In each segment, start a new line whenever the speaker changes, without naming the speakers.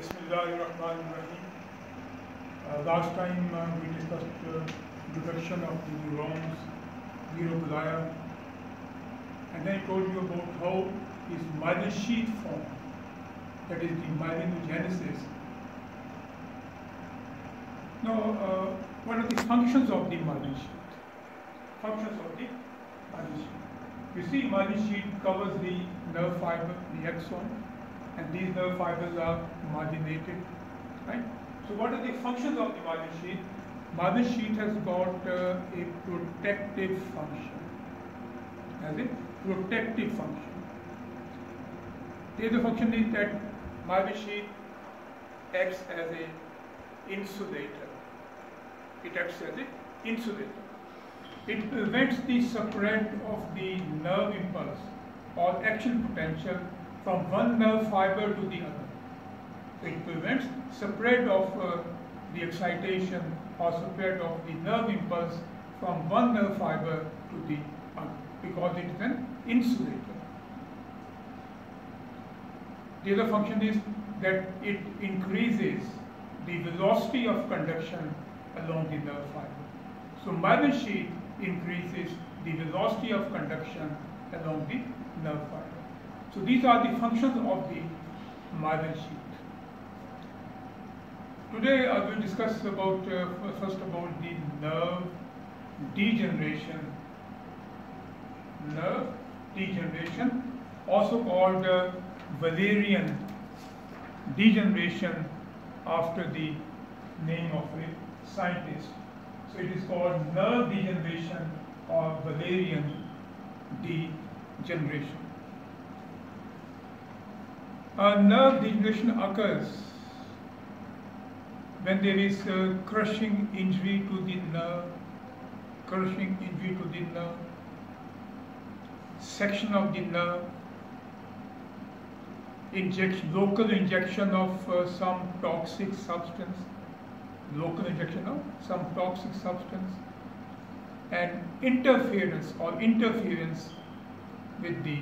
Uh, last time uh, we discussed uh, introduction of the neurons, neuroglia, and then I told you about how how is myelin sheath formed, that is the myelinogenesis. Now, uh, what are the functions of the myelin sheath? Functions of the myelin sheath. You see, myelin sheath covers the nerve fiber, the axon, and these nerve fibers are myelinated, right? So what are the functions of the myelin sheath? Myelin sheath has got uh, a protective function, has a protective function. The other function is that myelin sheath acts as a insulator. It acts as an insulator. It prevents the spread of the nerve impulse or action potential from one nerve fiber to the other. So it prevents spread of uh, the excitation or spread of the nerve impulse from one nerve fiber to the other because it is an insulator. The other function is that it increases the velocity of conduction along the nerve fiber. So myelin sheath increases the velocity of conduction along the nerve fiber. So these are the functions of the myelin sheath. Today I will discuss about uh, first about the nerve degeneration. Nerve degeneration, also called uh, Wallerian degeneration after the name of a scientist. So it is called nerve degeneration or Wallerian degeneration. A nerve degeneration occurs when there is a crushing injury to the nerve, crushing injury to the nerve, section of the nerve, injection, local injection of uh, some toxic substance, local injection of some toxic substance, and interference or interference with the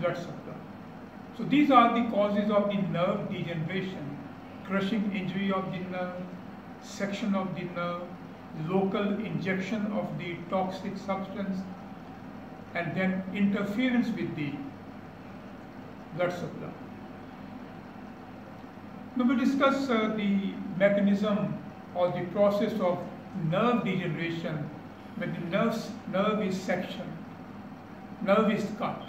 blood supply. So these are the causes of the nerve degeneration, crushing injury of the nerve, section of the nerve, local injection of the toxic substance, and then interference with the blood supply. Now we discuss uh, the mechanism or the process of nerve degeneration when the nerve, nerve is sectioned, nerve is cut.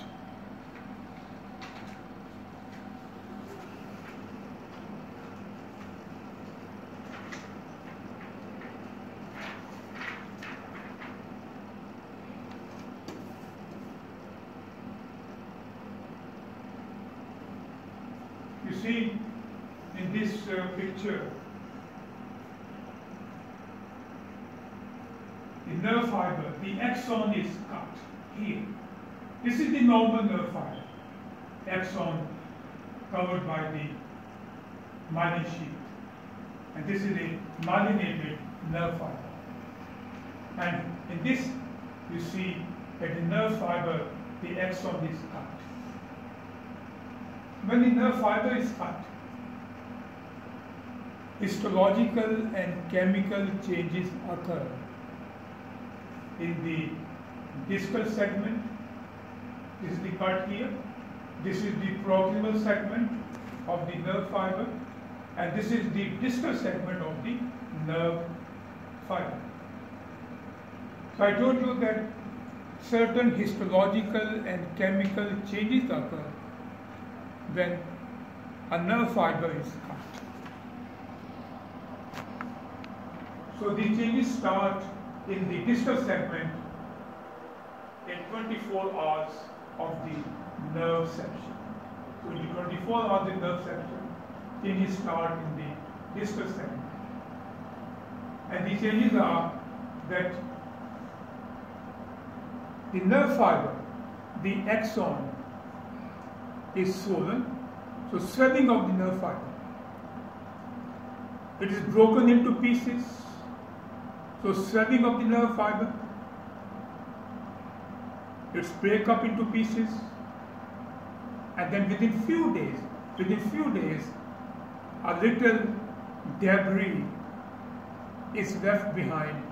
You see in this uh, picture the nerve fiber, the axon is cut here. This is the normal nerve fiber, covered by the myelin sheath. And this is a myelinated nerve fiber. And in this, you see that the nerve fiber, the axon is cut. When the nerve fiber is cut, histological and chemical changes occur in the distal segment. This is the part here. This is the proximal segment of the nerve fiber and this is the distal segment of the nerve fiber. So I told you that certain histological and chemical changes occur when a nerve fiber is cut. So these changes start in the distal segment in 24 hours of the nerve section. So the 24 hours of the nerve section, changes start in the distal segment. And these changes are that the nerve fiber, the axon, is swollen, so swelling of the nerve fiber. It is broken into pieces, so swelling of the nerve fiber. It's break up into pieces, and then within few days, within few days, a little debris is left behind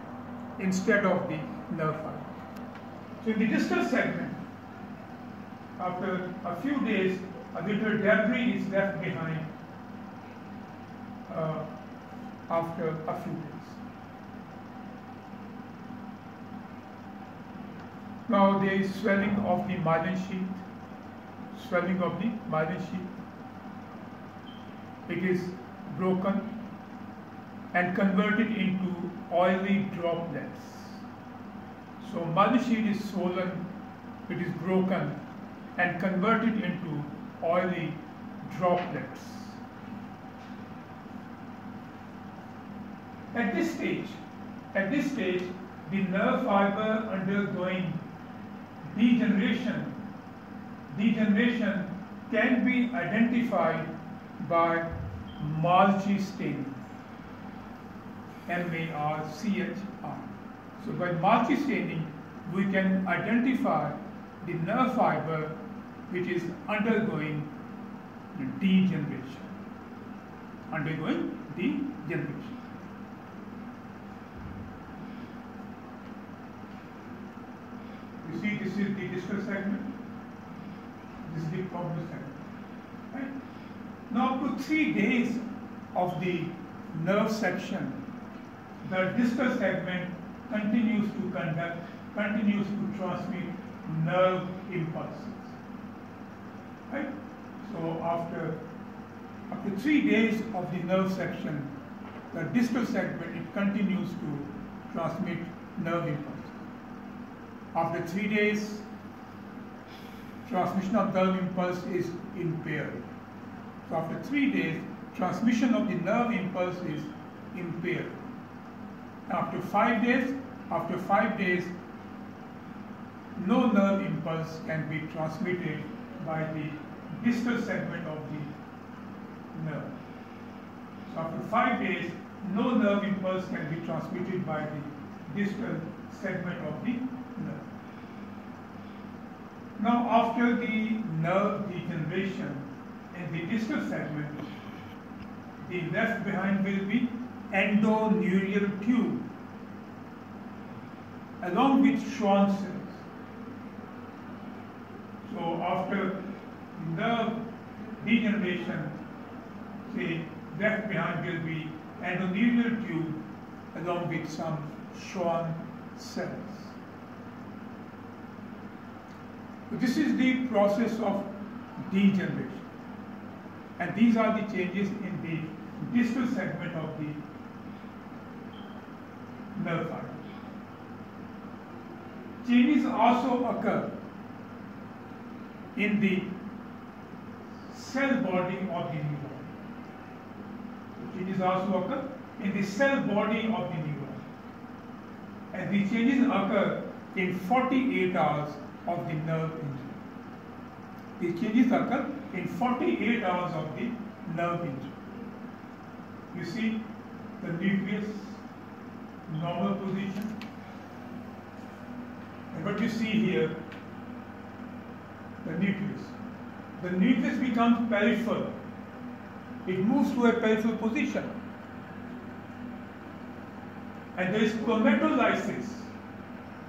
instead of the nerve fiber. So in the distal segment, after a few days, a little debris is left behind uh, after a few days. Now there is swelling of the myelin sheath, swelling of the myelin sheath. It is broken and converted into oily droplets. So myelin sheath is swollen, it is broken and converted into oily droplets. At this stage, at this stage, the nerve fiber undergoing degeneration, degeneration can be identified by Marchi staining, M-A-R-C-H-I. So by Marchi staining, we can identify the nerve fiber which is undergoing degeneration, undergoing degeneration. You see, this is the distal segment. Is proximal segment. Right? Now, up to three days of the nerve section, the distal segment continues to conduct, continues to transmit nerve impulses. Right? So after after three days of the nerve section, the distal segment it continues to transmit nerve impulses. After three days, transmission of nerve impulse is impaired. So after three days, transmission of the nerve impulse is impaired. After five days, after five days, no nerve impulse can be transmitted by the distal segment of the nerve. So after five days, no nerve impulse can be transmitted by the distal segment of the. Now after the nerve degeneration in the distal segment, the left behind will be endoneurial tube along with Schwann cells. So after nerve degeneration, say left behind will be endoneurial tube along with some Schwann cells. So this is the process of degeneration. And these are the changes in the distal segment of the nerve fiber. Changes also occur in the cell body of the neuron. Changes also occur in the cell body of the neuron. And the changes occur in 48 hours of the nerve injury. These changes occur in 48 hours of the nerve injury. You see the nucleus, normal position. And what you see here, the nucleus. The nucleus becomes peripheral. It moves to a peripheral position. And there is chromatolysis.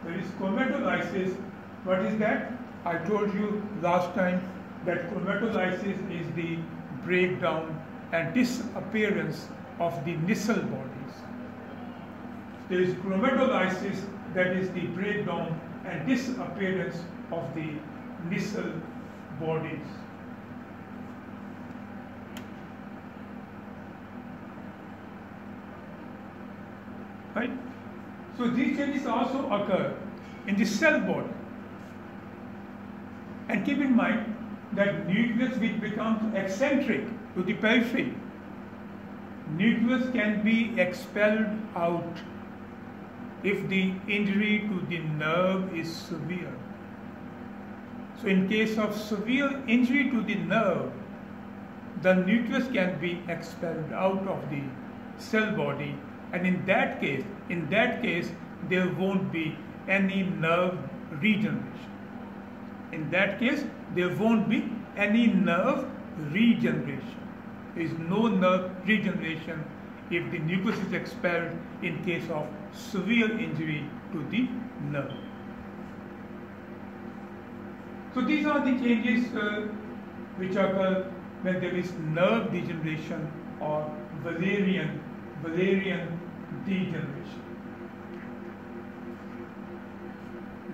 There is chromatolysis what is that? I told you last time that chromatolysis is the breakdown and disappearance of the Nissl bodies. There is chromatolysis that is the breakdown and disappearance of the Nissl bodies. Right? So these changes also occur in the cell body. And keep in mind that nucleus which becomes eccentric to the periphery, nucleus can be expelled out if the injury to the nerve is severe. So in case of severe injury to the nerve, the nucleus can be expelled out of the cell body and in that case, in that case, there won't be any nerve regeneration. In that case, there won't be any nerve regeneration. there is no nerve regeneration if the nucleus is expelled in case of severe injury to the nerve. So these are the changes uh, which occur when there is nerve degeneration or Valerian, Wallerian degeneration.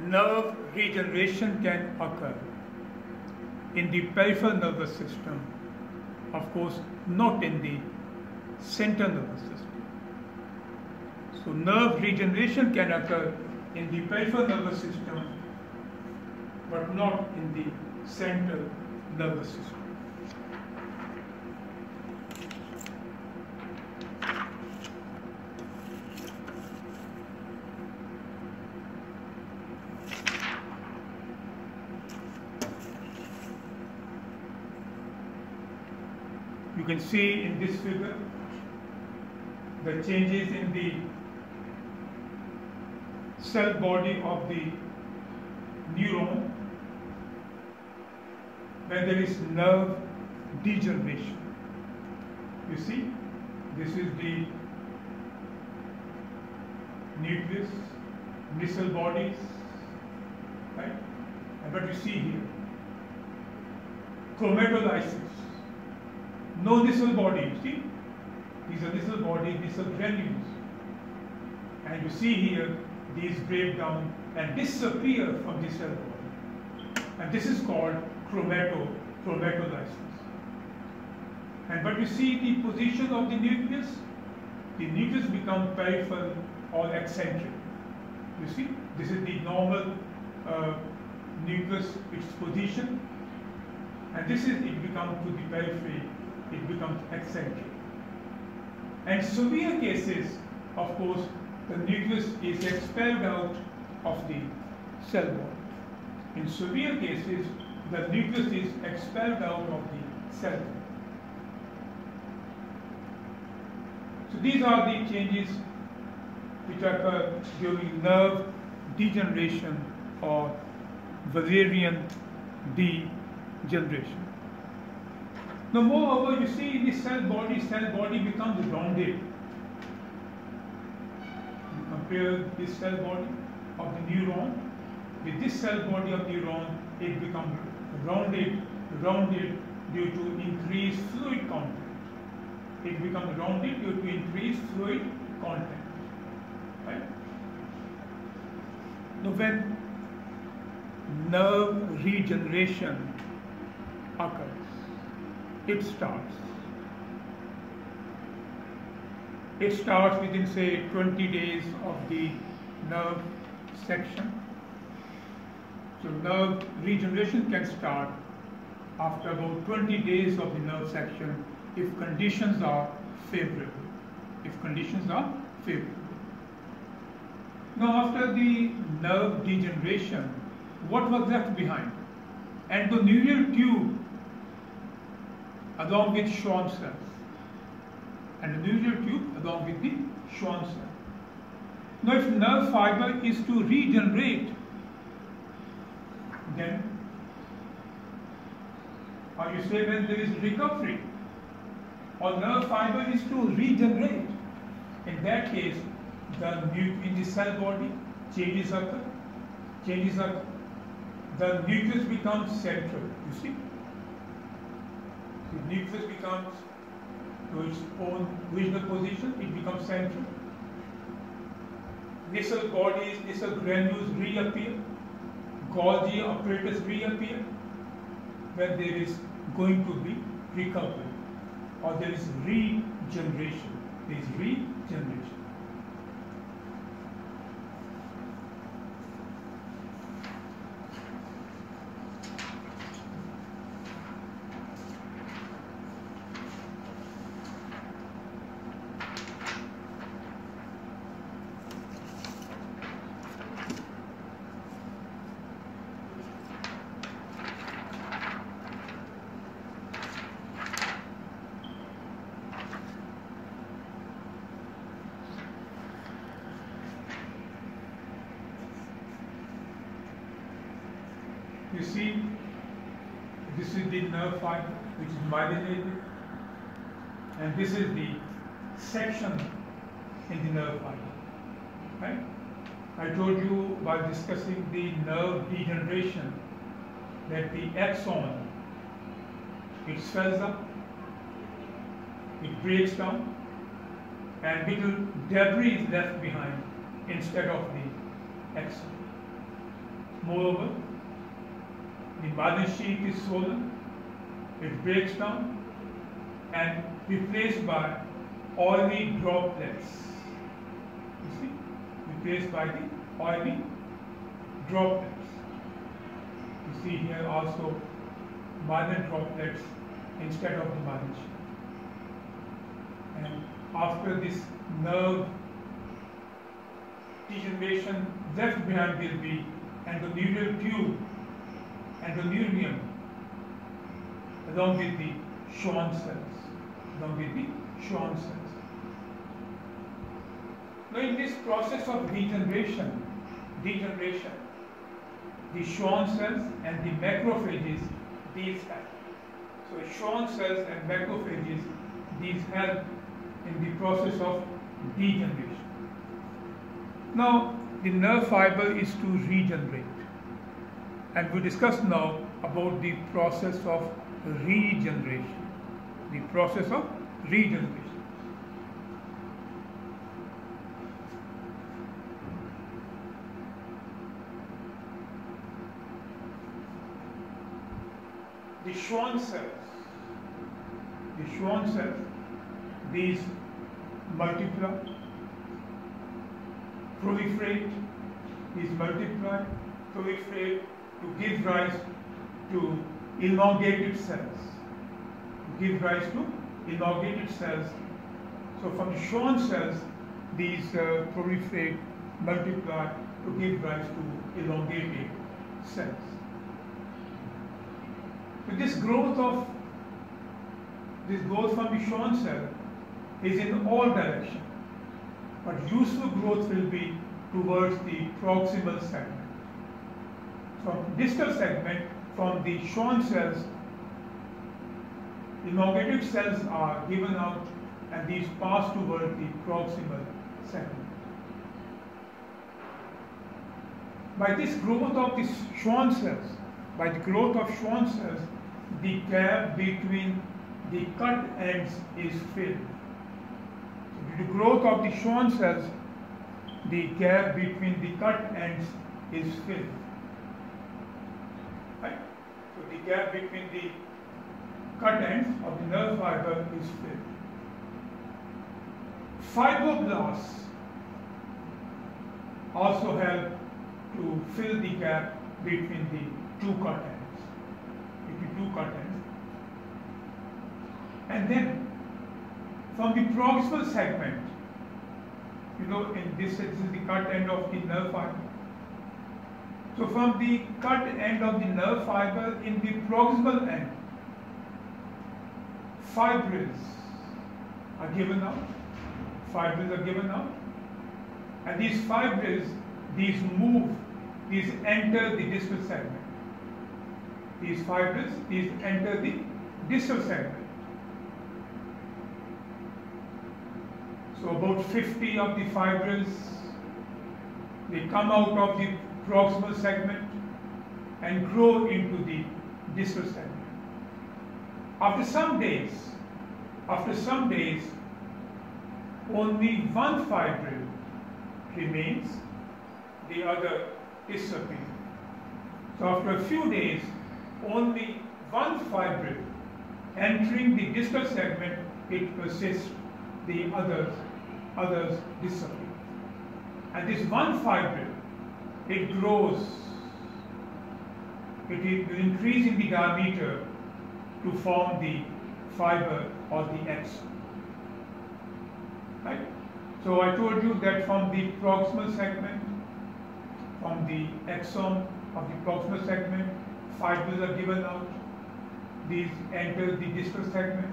Nerve regeneration can occur in the peripheral nervous system, of course not in the central nervous system. So nerve regeneration can occur in the peripheral nervous system but not in the central nervous system. You can see in this figure the changes in the cell body of the neuron when there is nerve degeneration. You see, this is the nucleus, Nissl bodies, right? And what you see here, chromatolysis, no Nissl body, you see? These are Nissl body, Nissl granules. And you see here, these break down and disappear from the cell body. And this is called chromato, chromatolysis. And but you see the position of the nucleus, the nucleus become peripheral or eccentric. You see, this is the normal uh, nucleus, its position, and this is it becomes to the periphery, it becomes eccentric. And severe cases, of course, the nucleus is expelled out of the cell wall. In severe cases, the nucleus is expelled out of the cell wall. So these are the changes which occur during nerve degeneration or Wallerian degeneration. Now moreover, you see in the cell body, cell body becomes rounded. You compare this cell body of the neuron with this cell body of the neuron, it becomes rounded, rounded due to increased fluid content. It becomes rounded due to increased fluid content. Right? Now when nerve regeneration occurs, it starts. It starts within say 20 days of the nerve section. So nerve regeneration can start after about 20 days of the nerve section if conditions are favorable. If conditions are favorable. Now after the nerve degeneration, what was left behind? Endoneurial tube along with Schwann cells. and the neural tube along with the Schwann cell. Now if nerve fiber is to regenerate, then or you say when there is recovery, or nerve fiber is to regenerate, in that case, the nucleus in the cell body changes occur, changes occur. The nucleus becomes central, you see. The nucleus becomes to its own original position, it becomes central. Nissl bodies, Nissl granules reappear, Golgi apparatus reappear when there is going to be recovery or there is regeneration. There is regeneration. Nerve fiber which is myelinated. and this is the section in the nerve fiber. Right? I told you by discussing the nerve degeneration that the axon it swells up, it breaks down, and little debris is left behind instead of the axon. Moreover, the Myelin sheath is swollen, it breaks down and replaced by oily droplets. You see, replaced by the oily droplets. You see here also myelin droplets instead of the myelin. And after this nerve degeneration left behind will be endothelial tube, endothelium, along with the Schwann cells, along with the Schwann cells. Now in this process of degeneration, degeneration, the Schwann cells and the macrophages, these help. So Schwann cells and macrophages, these help in the process of degeneration. Now, the nerve fiber is to regenerate. And we discuss now about the process of regeneration. The process of regeneration. The Schwann cells, the Schwann cells, these multiply, proliferate, these multiply, proliferate to give rise to elongated cells, give rise to elongated cells. So from the Schwann cells, these uh, proliferate, multiply to give rise to elongated cells. So this growth of this growth from the Schwann cell is in all directions, but useful growth will be towards the proximal segment. From distal segment, from the Schwann cells, elongated cells are given out and these pass toward the proximal segment. By this growth of the Schwann cells, by the growth of Schwann cells, the gap between the cut ends is filled. So due to growth of the Schwann cells, the gap between the cut ends is filled. Right? So the gap between the cut ends of the nerve fiber is filled. Fibroblasts also help to fill the gap between the two cut ends, between two cut ends. And then from the proximal segment, you know, in this, this is the cut end of the nerve fiber. So from the cut end of the nerve fiber in the proximal end, fibrils are given out. Fibrils are given out. And these fibrils, these move, these enter the distal segment. These fibrils, these enter the distal segment. So about 50 of the fibrils, they come out of the proximal segment and grow into the distal segment. After some days, after some days, only one fibril remains, the other disappears. So after a few days, only one fibril entering the distal segment, it persists, the others, others disappear. And this one fibril, it grows, it will increase in the diameter to form the fiber or the axon. Right? So I told you that from the proximal segment, from the axon of the proximal segment, fibers are given out. These enter the distal segment.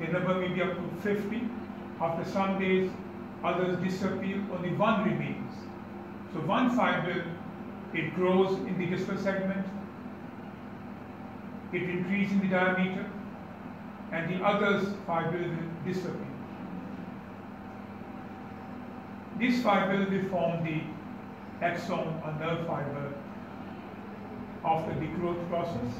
The number may be up to 50. After some days, others disappear, only one remains. So one fiber, it grows in the distal segment, it increases in the diameter, and the others fibril will disappear. This fibril will form the axon or nerve fiber after the growth process.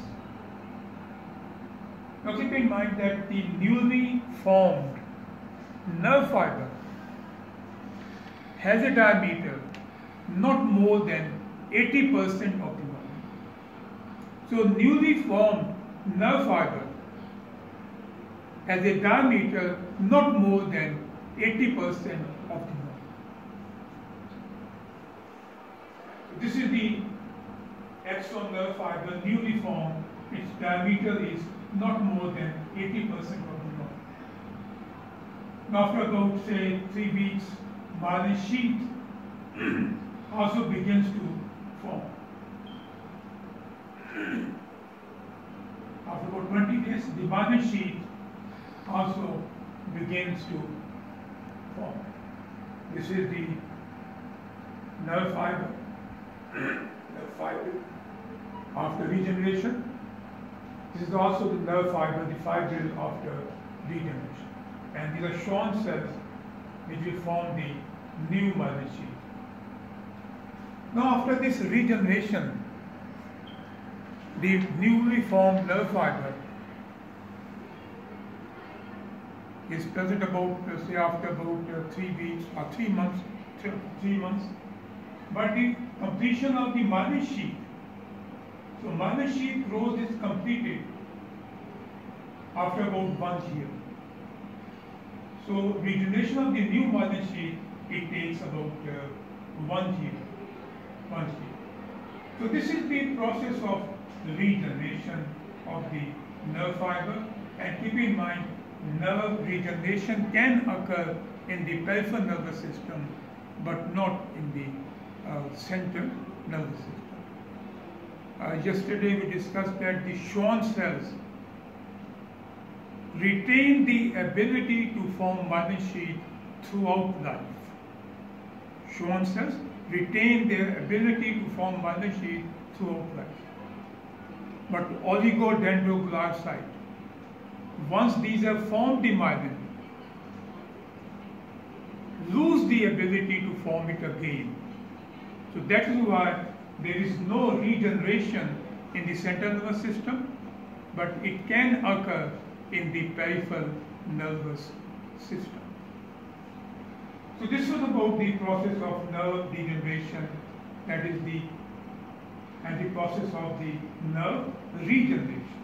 Now keep in mind that the newly formed nerve fiber has a diameter not more than 80% of the volume. So newly formed nerve fiber has a diameter not more than 80% of the volume. This is the axon nerve fiber newly formed. Its diameter is not more than 80% of the volume. After about say three weeks, myelin sheath also begins to form. After about 20 days, the myelin sheath also begins to form. This is the nerve fiber. nerve fiber after regeneration. This is also the nerve fiber, the fibril after regeneration. And these are Schwann cells which will form the new myelin sheath. Now after this regeneration, the newly formed nerve fiber is present about, uh, say after about uh, three weeks or three months, th- three months. But the completion of the myelin sheath, so myelin sheath growth is completed after about one year. So regeneration of the new myelin sheath, it takes about uh, one year. So this is the process of regeneration of the nerve fiber and keep in mind nerve regeneration can occur in the peripheral nervous system but not in the uh, central nervous system. Uh, yesterday we discussed that the Schwann cells retain the ability to form myelin sheath throughout life. Schwann cells retain their ability to form throughout life. But oligodendrogliocyte, once these have formed the myelin, lose the ability to form it again. So that is why there is no regeneration in the central nervous system, but it can occur in the peripheral nervous system. So this was about the process of nerve degeneration, that is the, and the process of the nerve regeneration.